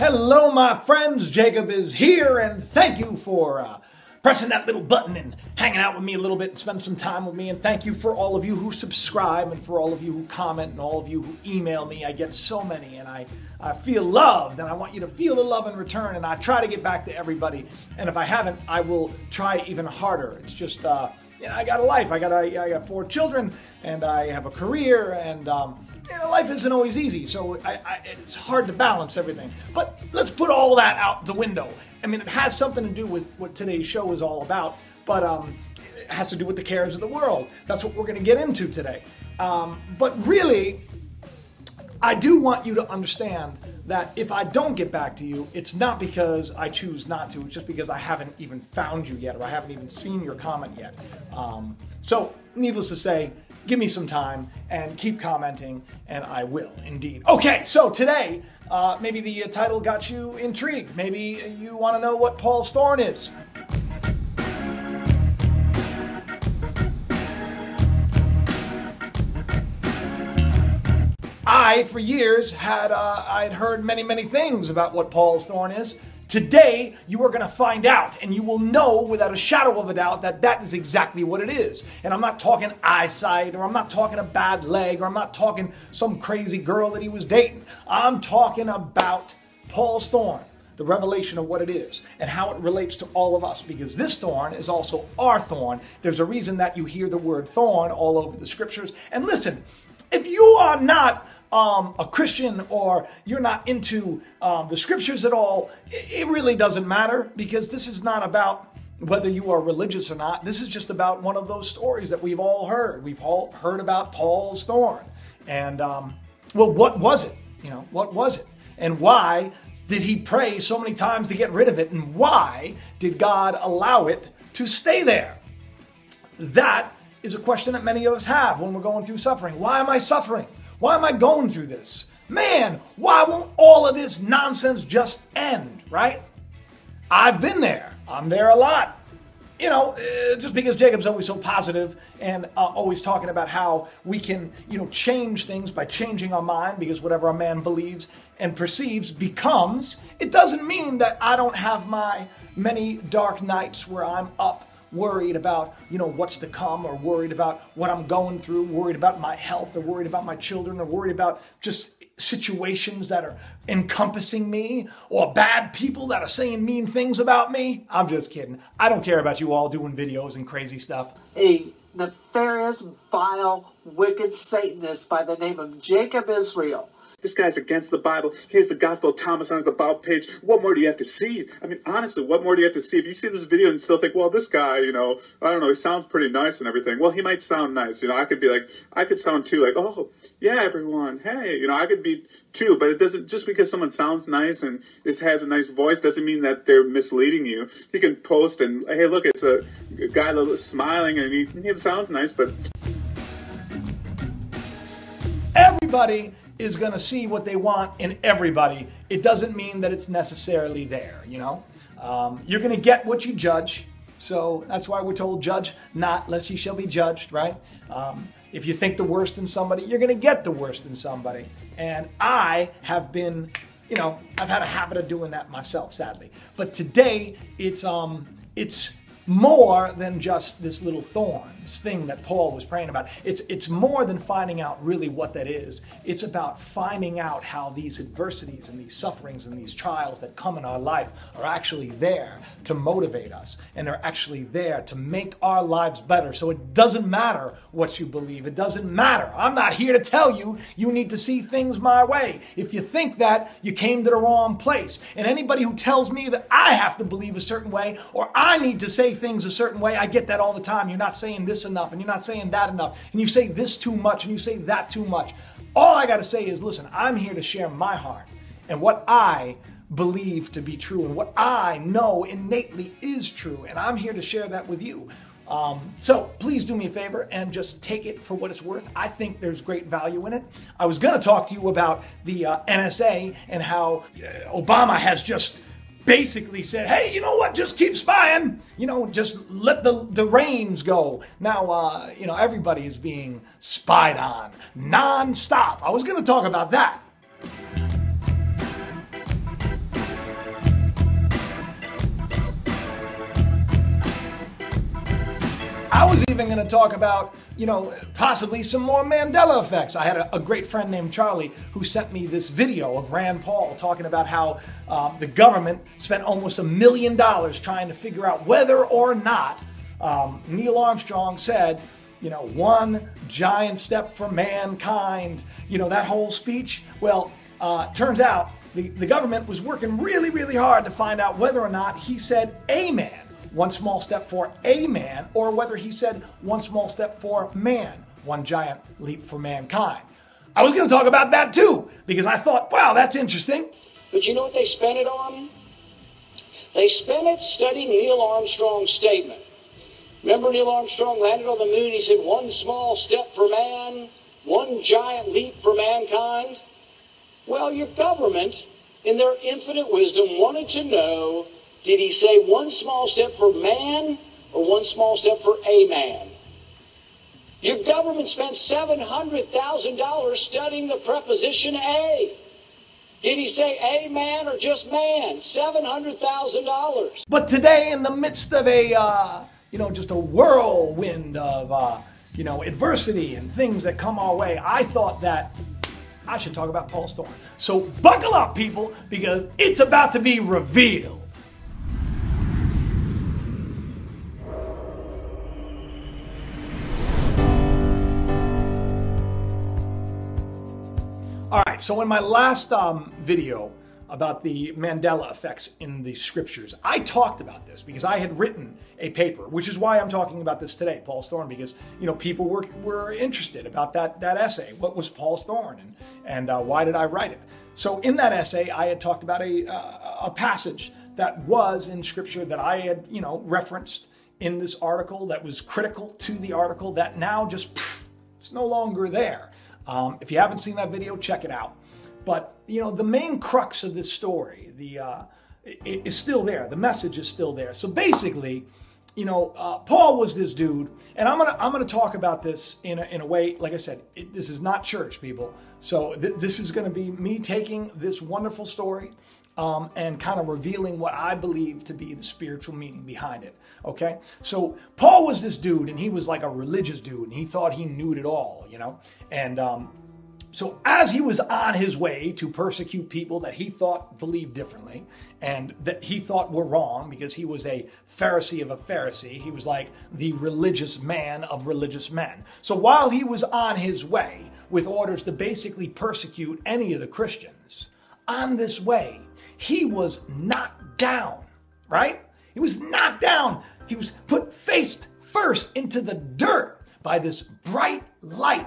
Hello, my friends. Jacob is here, and thank you for uh, pressing that little button and hanging out with me a little bit and spending some time with me. And thank you for all of you who subscribe and for all of you who comment and all of you who email me. I get so many, and I, I feel loved, and I want you to feel the love in return. And I try to get back to everybody. And if I haven't, I will try even harder. It's just, uh, you know, I got a life. I got a, I got four children, and I have a career, and um, you know, life isn't always easy. So I, I, it's hard to balance everything. But let's put all that out the window. I mean, it has something to do with what today's show is all about, but um, it has to do with the cares of the world. That's what we're going to get into today. Um, but really, I do want you to understand that if I don't get back to you, it's not because I choose not to. It's just because I haven't even found you yet, or I haven't even seen your comment yet. Um, so, needless to say, give me some time and keep commenting, and I will indeed. Okay, so today, uh, maybe the title got you intrigued. Maybe you want to know what Paul's thorn is. I, for years, had uh, I'd heard many, many things about what Paul's thorn is. Today, you are going to find out, and you will know without a shadow of a doubt that that is exactly what it is. And I'm not talking eyesight, or I'm not talking a bad leg, or I'm not talking some crazy girl that he was dating. I'm talking about Paul's thorn, the revelation of what it is, and how it relates to all of us, because this thorn is also our thorn. There's a reason that you hear the word thorn all over the scriptures. And listen, if you are not um, a Christian or you're not into um, the scriptures at all, it, really doesn't matter because this is not about whether you are religious or not. This is just about one of those stories that we've all heard. We've all heard about Paul's thorn. And, um, well, what was it? You know, what was it? And why did he pray so many times to get rid of it? And why did God allow it to stay there? That is a question that many of us have when we're going through suffering. Why am I suffering? Why am I going through this? Man, why won't all of this nonsense just end, right? I've been there. I'm there a lot. You know, uh, just because Jacob's always so positive and uh, always talking about how we can, you know, change things by changing our mind because whatever a man believes and perceives becomes, it doesn't mean that I don't have my many dark nights where I'm up worried about, you know, what's to come or worried about what I'm going through, worried about my health or worried about my children or worried about just situations that are encompassing me or bad people that are saying mean things about me. I'm just kidding. I don't care about you all doing videos and crazy stuff. A nefarious, vile, wicked Satanist by the name of Jacob Israel this guy's against the Bible. Here's the Gospel of Thomas on his about page. What more do you have to see? I mean, honestly, what more do you have to see? If you see this video and still think, well, this guy, you know, I don't know, he sounds pretty nice and everything. Well, he might sound nice. You know, I could be like, I could sound too like, oh, yeah, everyone, hey, you know, I could be too. But it doesn't just because someone sounds nice and just has a nice voice doesn't mean that they're misleading you. You can post and hey, look, it's a guy that's smiling and he, he sounds nice, but everybody is going to see what they want in everybody. It doesn't mean that it's necessarily there, you know? Um, you're going to get what you judge. So that's why we're told, judge not, lest ye shall be judged, right? Um, if you think the worst in somebody, you're going to get the worst in somebody. And I have been, you know, I've had a habit of doing that myself, sadly. But today, it's um, it's more than just this little thorn, this thing that Paul was praying about. It's, it's more than finding out really what that is. It's about finding out how these adversities and these sufferings and these trials that come in our life are actually there to motivate us and are actually there to make our lives better. So it doesn't matter what you believe. It doesn't matter. I'm not here to tell you you need to see things my way. If you think that, you came to the wrong place. And anybody who tells me that I have to believe a certain way or I need to say things a certain way. I get that all the time. You're not saying this enough and you're not saying that enough. And you say this too much and you say that too much. All I got to say is listen, I'm here to share my heart and what I believe to be true and what I know innately is true. And I'm here to share that with you. Um, so please do me a favor and just take it for what it's worth. I think there's great value in it. I was going to talk to you about the uh, NSA and how uh, Obama has just basically said, hey, you know what, just keep spying. You know, just let the, the reins go. Now, uh, you know, everybody is being spied on nonstop. I was going to talk about that. Even going to talk about, you know, possibly some more Mandela effects. I had a, a, great friend named Charlie who sent me this video of Rand Paul talking about how um, the government spent almost a million dollars trying to figure out whether or not um, Neil Armstrong said, you know, one giant step for mankind, you know, that whole speech. Well, uh, turns out the, the government was working really, really hard to find out whether or not he said amen one small step for a man, or whether he said one small step for man, one giant leap for mankind. I was going to talk about that too, because I thought, wow, that's interesting. But you know what they spent it on? They spent it studying Neil Armstrong's statement. Remember Neil Armstrong landed on the moon? He said, one small step for man, one giant leap for mankind. Well, your government, in their infinite wisdom, wanted to know did he say one small step for man or one small step for a man? Your government spent $700,000 studying the preposition a. Did he say a man or just man? $700,000. But today, in the midst of a, uh, you know, just a whirlwind of, uh, you know, adversity and things that come our way, I thought that I should talk about Paul Thorn. So buckle up, people, because it's about to be revealed. All right, so in my last um, video about the Mandela effects in the scriptures, I talked about this because I had written a paper, which is why I'm talking about this today, Paul's Thorn, because you know people were, were interested about that, that essay. What was Paul's Thorn and, and uh, why did I write it? So in that essay, I had talked about a, uh, a passage that was in scripture that I had you know referenced in this article that was critical to the article that now just pff, it's no longer there. Um, if you haven't seen that video, check it out. But you know, the main crux of this story, the uh, is still there. The message is still there. So basically, you know, uh, Paul was this dude, and I'm gonna I'm gonna talk about this in a, in a way. Like I said, it, this is not church, people. So th- this is gonna be me taking this wonderful story um, and kind of revealing what I believe to be the spiritual meaning behind it. Okay, so Paul was this dude, and he was like a religious dude, and he thought he knew it all, you know. And um, so as he was on his way to persecute people that he thought believed differently, and that he thought were wrong because he was a Pharisee of a Pharisee, he was like the religious man of religious men. So while he was on his way with orders to basically persecute any of the Christians, on this way he was knocked down, right? He was knocked down. He was put face first into the dirt by this bright light,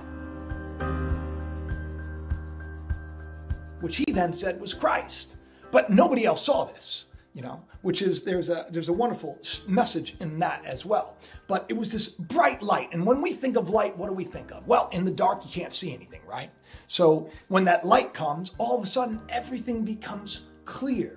which he then said was Christ. But nobody else saw this, you know, which is there's a there's a wonderful message in that as well. But it was this bright light, and when we think of light, what do we think of? Well, in the dark you can't see anything, right? So when that light comes, all of a sudden everything becomes clear.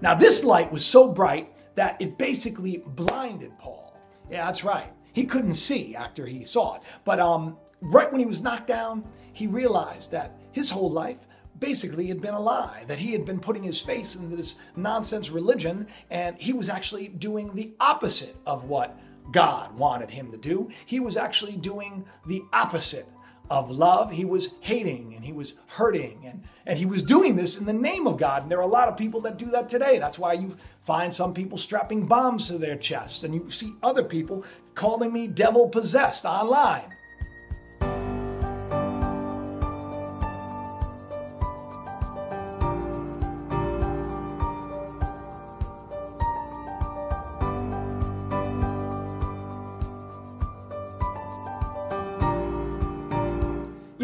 Now, this light was so bright that it basically blinded Paul. Yeah, that's right. He couldn't see after he saw it. But um, right when he was knocked down, he realized that his whole life basically had been a lie, that he had been putting his face into this nonsense religion, and he was actually doing the opposite of what God wanted him to do. He was actually doing the opposite of love. He was hating and he was hurting and, and he was doing this in the name of God. And there are a lot of people that do that today. That's why you find some people strapping bombs to their chests and you see other people calling me devil possessed online.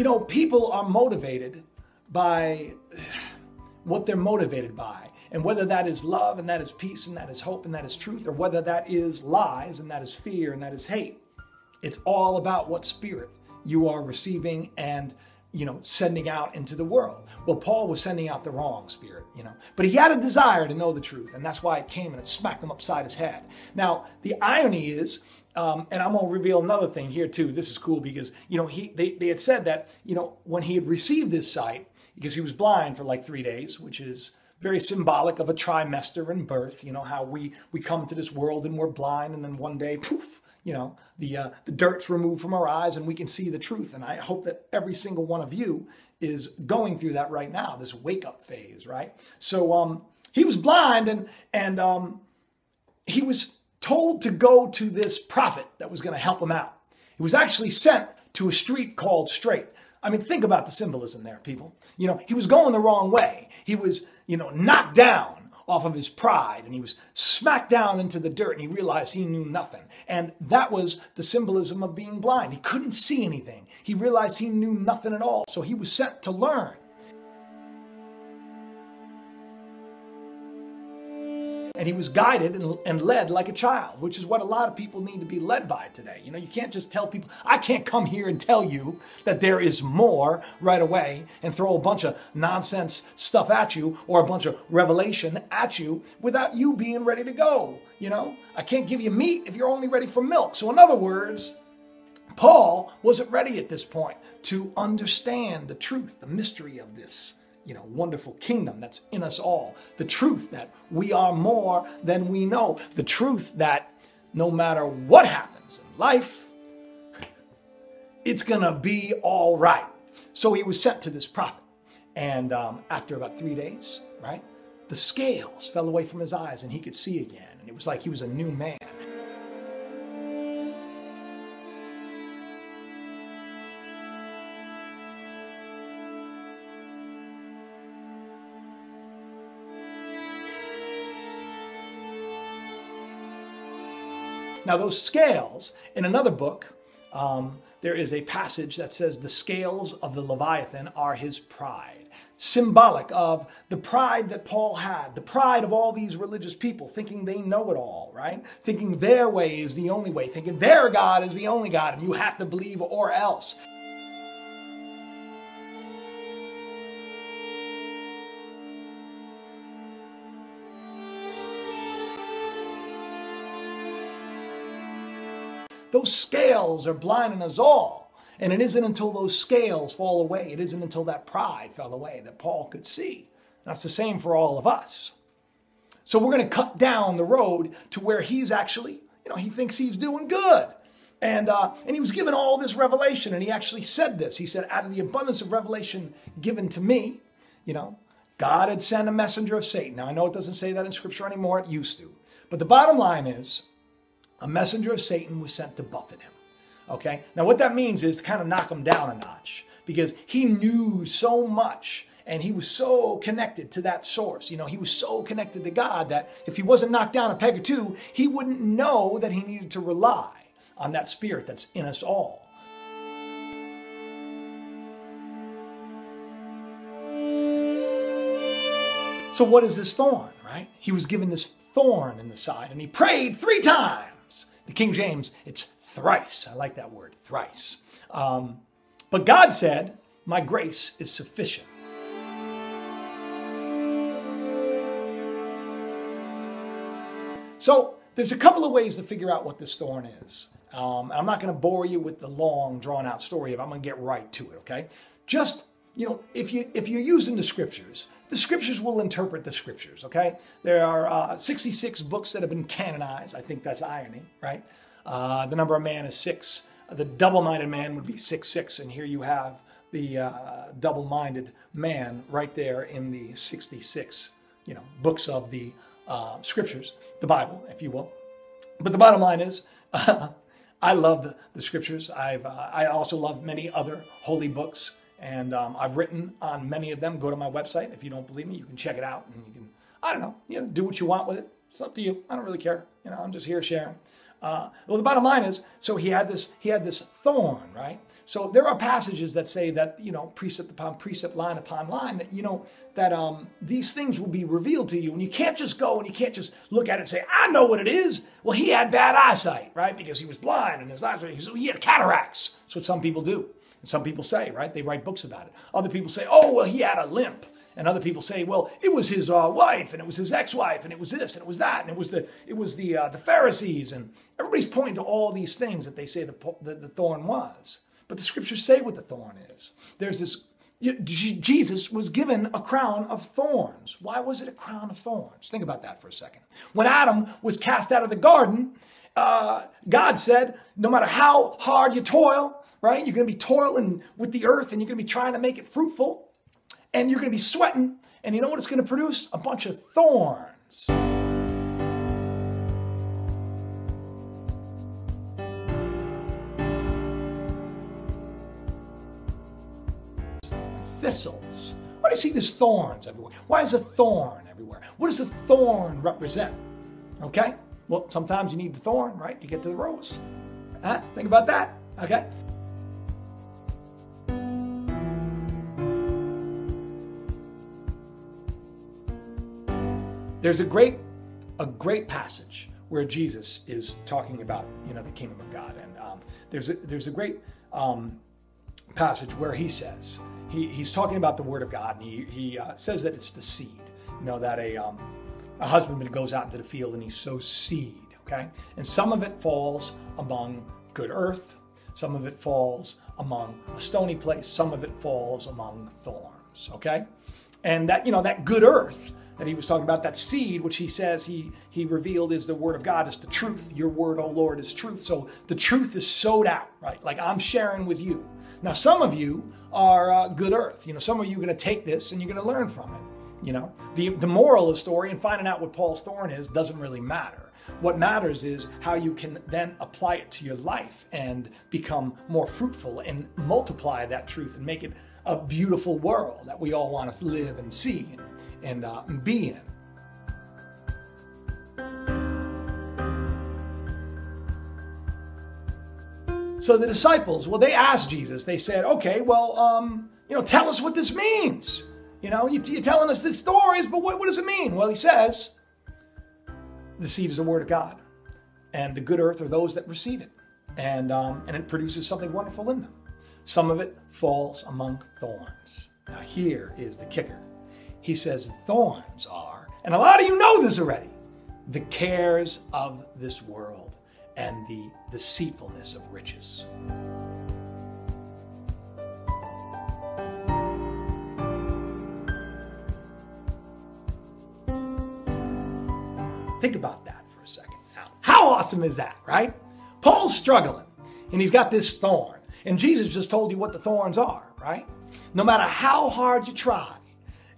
You know, people are motivated by what they're motivated by. And whether that is love and that is peace and that is hope and that is truth, or whether that is lies and that is fear and that is hate, it's all about what spirit you are receiving and you know sending out into the world. Well paul was sending out the wrong spirit you know. But he had a desire to know the truth and that's why it came and it smacked him upside his head. Now the irony is um, and I'm gonna reveal another thing here too. This is cool because you know he they, they had said that you know when he had received this sight because he was blind for like three days, which is very symbolic of a trimester and birth. You know how we we come to this world and we're blind, and then one day, poof, you know the uh, the dirt's removed from our eyes, and we can see the truth. And I hope that every single one of you is going through that right now, this wake up phase, right? So um, he was blind, and and um, he was told to go to this prophet that was going to help him out. He was actually sent to a street called Straight. I mean, think about the symbolism there, people. You know, he was going the wrong way. He was, you know, knocked down off of his pride and he was smacked down into the dirt and he realized he knew nothing. And that was the symbolism of being blind. He couldn't see anything. He realized he knew nothing at all. So he was sent to learn. And he was guided and, and, led like a child, which is what a lot of people need to be led by today. You know, you can't just tell people, I can't come here and tell you that there is more right away and throw a bunch of nonsense stuff at you or a bunch of revelation at you without you being ready to go. You know, I can't give you meat if you're only ready for milk. So, in other words, Paul wasn't ready at this point to understand the truth, the mystery of this you know, wonderful kingdom that's in us all. The truth that we are more than we know. The truth that no matter what happens in life, it's going to be all right. So he was sent to this prophet. And um, after about three days, right, the scales fell away from his eyes and he could see again. And it was like he was a new man. Now, those scales, in another book, um, there is a passage that says the scales of the Leviathan are his pride, symbolic of the pride that Paul had, the pride of all these religious people, thinking they know it all, right? Thinking their way is the only way, thinking their God is the only God, and you have to believe or else. Those scales are blinding us all. And it isn't until those scales fall away, it isn't until that pride fell away that Paul could see. That's the same for all of us. So we're going to cut down the road to where he's actually, you know, he thinks he's doing good. And, uh, and he was given all this revelation, and he actually said this. He said, Out of the abundance of revelation given to me, you know, God had sent a messenger of Satan. Now, I know it doesn't say that in Scripture anymore, it used to. But the bottom line is, a messenger of Satan was sent to buffet him. Okay? Now, what that means is to kind of knock him down a notch because he knew so much and he was so connected to that source. You know, he was so connected to God that if he wasn't knocked down a peg or two, he wouldn't know that he needed to rely on that spirit that's in us all. So, what is this thorn, right? He was given this thorn in the side and he prayed three times. The King James, it's thrice. I like that word, thrice. Um, but God said, My grace is sufficient. So there's a couple of ways to figure out what this thorn is. Um, I'm not going to bore you with the long, drawn out story of. I'm going to get right to it, okay? Just you know, if you if you're using the scriptures, the scriptures will interpret the scriptures. Okay, there are uh, 66 books that have been canonized. I think that's irony, right? Uh, the number of man is six. The double-minded man would be six six, and here you have the uh, double-minded man right there in the 66, you know, books of the uh, scriptures, the Bible, if you will. But the bottom line is. I love the, the scriptures. I've, uh, I also love many other holy books. And um, I've written on many of them. Go to my website. If you don't believe me, you can check it out and you can, I don't know, you know, do what you want with it. It's up to you. I don't really care. You know, I'm just here sharing. Uh, well, the bottom line is, so he had this, he had this thorn, right? So there are passages that say that, you know, precept upon precept, line upon line, that, you know, that um, these things will be revealed to you. And you can't just go and you can't just look at it and say, I know what it is. Well, he had bad eyesight, right? Because he was blind and his eyes, he had cataracts. That's what some people do. And some people say, right? They write books about it. Other people say, oh, well, he had a limp. And other people say, well, it was his uh, wife, and it was his ex-wife, and it was this, and it was that, and it was the it was the uh, the Pharisees, and everybody's pointing to all these things that they say the, the, the thorn was. But the scriptures say what the thorn is. There's this Jesus was given a crown of thorns. Why was it a crown of thorns? Think about that for a second. When Adam was cast out of the garden, uh, God said, no matter how hard you toil, right, you're going to be toiling with the earth and you're going to be trying to make it fruitful and you're going to be sweating. And you know what it's going to produce? A bunch of thorns. thistles. Why do you see these thorns everywhere? Why is a thorn everywhere? What does a thorn represent? Okay? Well, sometimes you need the thorn, right, to get to the rose. Huh? Think about that. Okay? There's a great, a great passage where Jesus is talking about, you know, the kingdom of God, and um, there's a, there's a great um, passage where he says, he, he's talking about the word of God, and he, he uh, says that it's the seed. You know, that a, um, a husbandman goes out into the field and he sows seed, okay? And some of it falls among good earth, some of it falls among a stony place, some of it falls among thorns, okay? And that, you know, that good earth that he was talking about, that seed, which he says he, he revealed is the word of God, is the truth. Your word, O Lord, is truth. So the truth is sowed out, right? Like I'm sharing with you. Now, some of you are uh, good earth. You know, some of you are going to take this and you're going to learn from it. You know, the, the moral of the story and finding out what Paul's thorn is doesn't really matter. What matters is how you can then apply it to your life and become more fruitful and multiply that truth and make it a beautiful world that we all want to live and see and, uh, be in. So the disciples, well, they asked Jesus, they said, okay, well, um, you know, tell us what this means. You know, you, are telling us these stories, but what, what does it mean? Well, he says, the seed is the word of God, and the good earth are those that receive it, and, um, and it produces something wonderful in them. Some of it falls among thorns. Now, here is the kicker. He says, thorns are, and a lot of you know this already, the cares of this world and the deceitfulness of riches. Think about that for a second. Now, how awesome is that, right? Paul's struggling and he's got this thorn. And Jesus just told you what the thorns are, right? No matter how hard you try,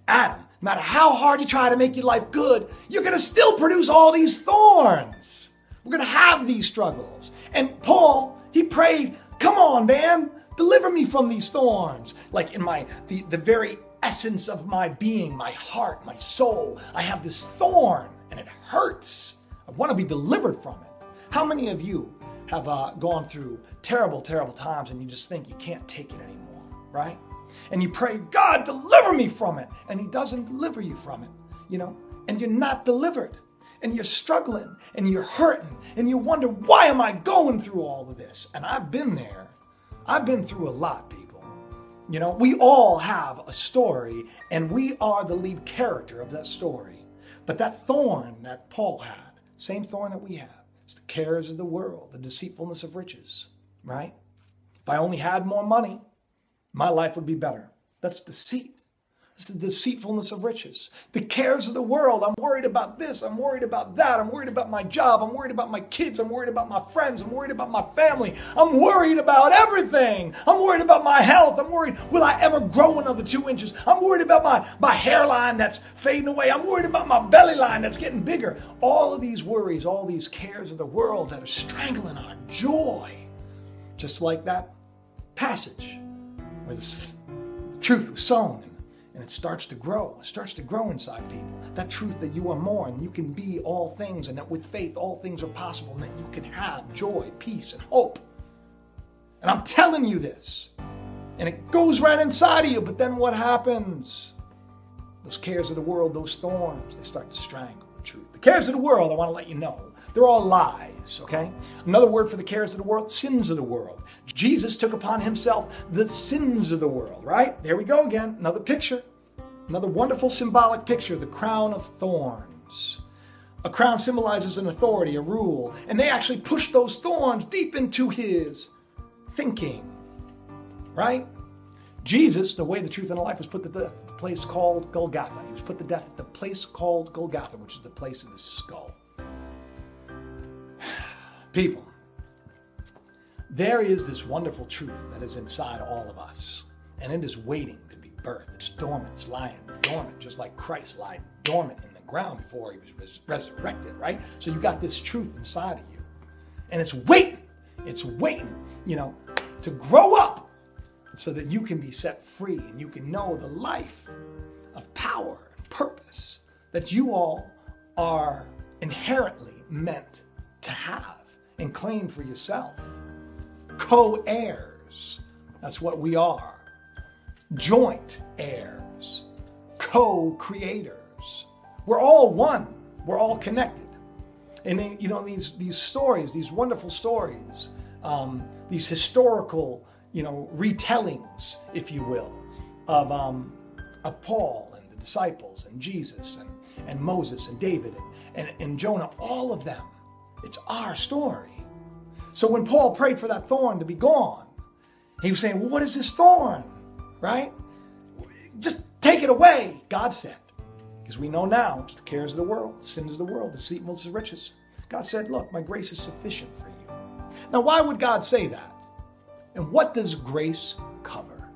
Adam, no matter how hard you try to make your life good, you're going to still produce all these thorns. We're going to have these struggles. And Paul, he prayed, come on, man, deliver me from these thorns. Like in my, the, the very essence of my being, my heart, my soul, I have this thorn and it hurts. I want to be delivered from it. How many of you have uh, gone through terrible, terrible times and you just think you can't take it anymore, right? And you pray, God, deliver me from it. And He doesn't deliver you from it, you know, and you're not delivered and you're struggling and you're hurting and you wonder, why am I going through all of this? And I've been there. I've been through a lot, people. You know, we all have a story and we are the lead character of that story. But that thorn that Paul had, same thorn that we have, it's the cares of the world, the deceitfulness of riches, right? If I only had more money, my life would be better. That's deceit. It's the deceitfulness of riches. The cares of the world. I'm worried about this. I'm worried about that. I'm worried about my job. I'm worried about my kids. I'm worried about my friends. I'm worried about my family. I'm worried about everything. I'm worried about my health. I'm worried, will I ever grow another two inches? I'm worried about my, my hairline that's fading away. I'm worried about my belly line that's getting bigger. All of these worries, all these cares of the world that are strangling our joy. Just like that passage where the truth was sown and it starts to grow. It starts to grow inside people. That truth that you are more and you can be all things, and that with faith all things are possible, and that you can have joy, peace, and hope. And I'm telling you this. And it goes right inside of you, but then what happens? Those cares of the world, those thorns, they start to strangle the truth. The cares of the world, I want to let you know, they're all lies, okay? Another word for the cares of the world, sins of the world. Jesus took upon himself the sins of the world, right? There we go again. Another picture. Another wonderful symbolic picture the crown of thorns. A crown symbolizes an authority, a rule, and they actually pushed those thorns deep into his thinking, right? Jesus, the way, the truth, and the life, was put to death at the place called Golgotha. He was put to death at the place called Golgotha, which is the place of the skull. People, there is this wonderful truth that is inside all of us, and it is waiting to be birthed. It's dormant, it's lying dormant, just like Christ lied dormant in the ground before he was res- resurrected, right? So you got this truth inside of you, and it's waiting, it's waiting, you know, to grow up so that you can be set free and you can know the life of power and purpose that you all are inherently meant to have and claim for yourself. Co heirs, that's what we are. Joint heirs, co creators. We're all one, we're all connected. And you know, these, these stories, these wonderful stories, um, these historical, you know, retellings, if you will, of, um, of Paul and the disciples and Jesus and, and Moses and David and, and, and Jonah, all of them. It's our story. So when Paul prayed for that thorn to be gone, he was saying, Well, what is this thorn? Right? Just take it away, God said. Because we know now it's the cares of the world, the sins of the world, the deceitfulness of riches. God said, Look, my grace is sufficient for you. Now, why would God say that? And what does grace cover?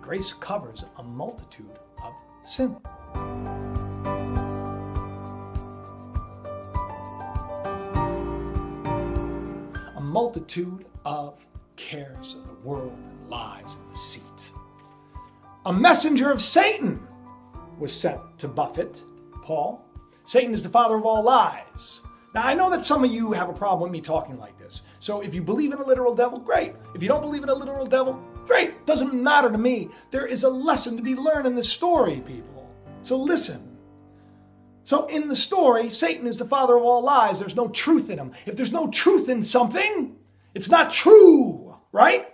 Grace covers a multitude of sin. Multitude of cares of the world and lies and deceit. A messenger of Satan was sent to buffet Paul. Satan is the father of all lies. Now, I know that some of you have a problem with me talking like this. So if you believe in a literal devil, great. If you don't believe in a literal devil, great. Doesn't matter to me. There is a lesson to be learned in this story, people. So listen. So in the story, Satan is the father of all lies. There's no truth in him. If there's no truth in something, it's not true, right?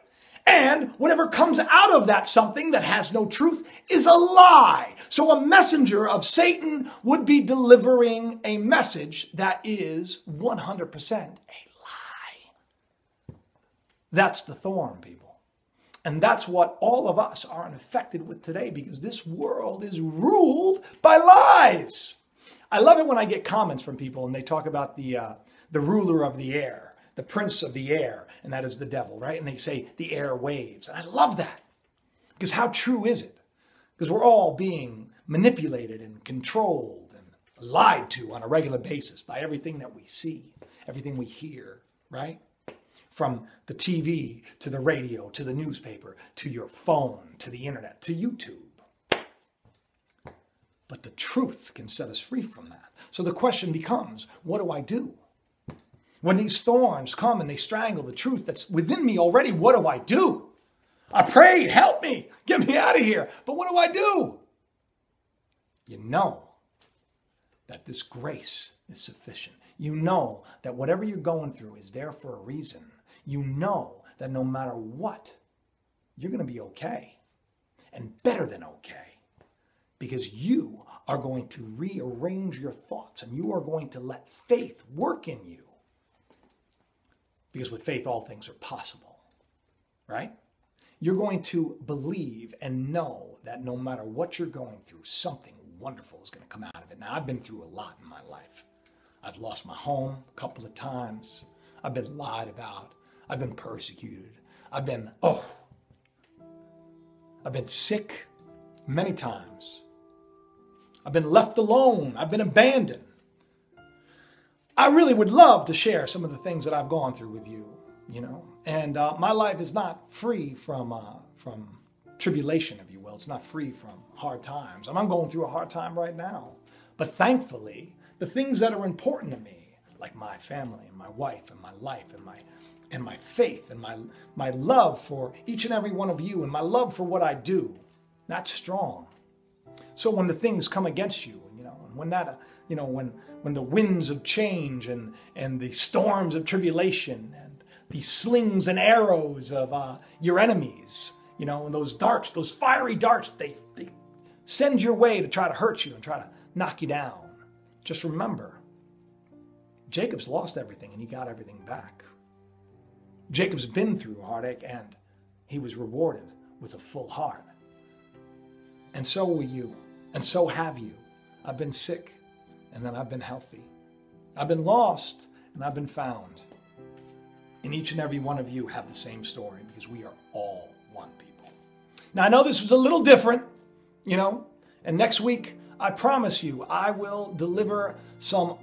And whatever comes out of that something that has no truth is a lie. So a messenger of Satan would be delivering a message that is 100% a lie. That's the thorn, people. And that's what all of us are infected with today because this world is ruled by lies. I love it when I get comments from people and they talk about the, uh, the ruler of the air, the prince of the air, and that is the devil, right? And they say the air waves. And I love that because how true is it? Because we're all being manipulated and controlled and lied to on a regular basis by everything that we see, everything we hear, right? From the TV to the radio to the newspaper to your phone to the internet to YouTube. But the truth can set us free from that. So the question becomes what do I do? When these thorns come and they strangle the truth that's within me already, what do I do? I prayed, help me, get me out of here. But what do I do? You know that this grace is sufficient. You know that whatever you're going through is there for a reason. You know that no matter what, you're going to be okay and better than okay because you are going to rearrange your thoughts and you are going to let faith work in you. Because with faith, all things are possible, right? You're going to believe and know that no matter what you're going through, something wonderful is going to come out of it. Now, I've been through a lot in my life. I've lost my home a couple of times. I've been lied about. I've been persecuted. I've been, oh, I've been sick many times. I've been left alone. I've been abandoned. I really would love to share some of the things that I've gone through with you, you know. And uh, my life is not free from uh, from tribulation, if you will. It's not free from hard times. And I'm going through a hard time right now, but thankfully, the things that are important to me, like my family and my wife and my life and my and my faith and my my love for each and every one of you and my love for what I do, that's strong. So when the things come against you, you know, and when that, you know, when when the winds of change and and the storms of tribulation and the slings and arrows of uh, your enemies, you know, and those darts, those fiery darts, they they send your way to try to hurt you and try to knock you down. Just remember, Jacob's lost everything and he got everything back. Jacob's been through heartache and he was rewarded with a full heart. And so will you, and so have you. I've been sick, and then I've been healthy. I've been lost, and I've been found. And each and every one of you have the same story because we are all one people. Now, I know this was a little different, you know, and next week, I promise you, I will deliver some,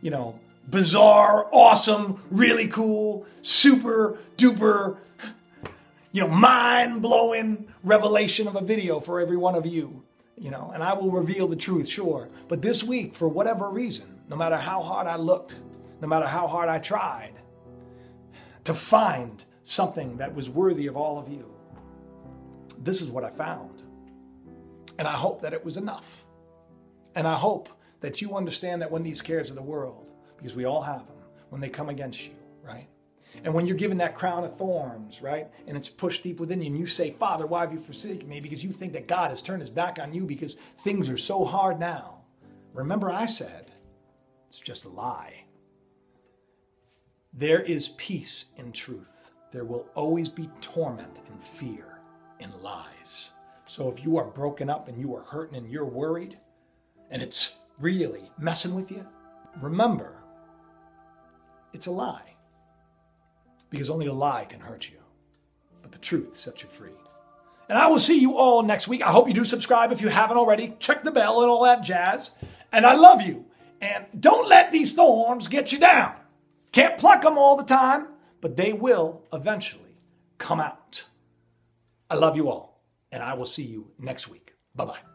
you know, bizarre, awesome, really cool, super duper, you know, mind blowing revelation of a video for every one of you. You know, and I will reveal the truth, sure. But this week, for whatever reason, no matter how hard I looked, no matter how hard I tried to find something that was worthy of all of you, this is what I found. And I hope that it was enough. And I hope that you understand that when these cares of the world, because we all have them, when they come against you? And when you're given that crown of thorns, right? And it's pushed deep within you, and you say, Father, why have you forsaken me? Because you think that God has turned his back on you because things are so hard now. Remember, I said, it's just a lie. There is peace in truth. There will always be torment and fear in lies. So if you are broken up and you are hurting and you're worried and it's really messing with you, remember, it's a lie. Because only a lie can hurt you, but the truth sets you free. And I will see you all next week. I hope you do subscribe if you haven't already. Check the bell and all that jazz. And I love you. And don't let these thorns get you down. Can't pluck them all the time, but they will eventually come out. I love you all and I will see you next week. Bye bye.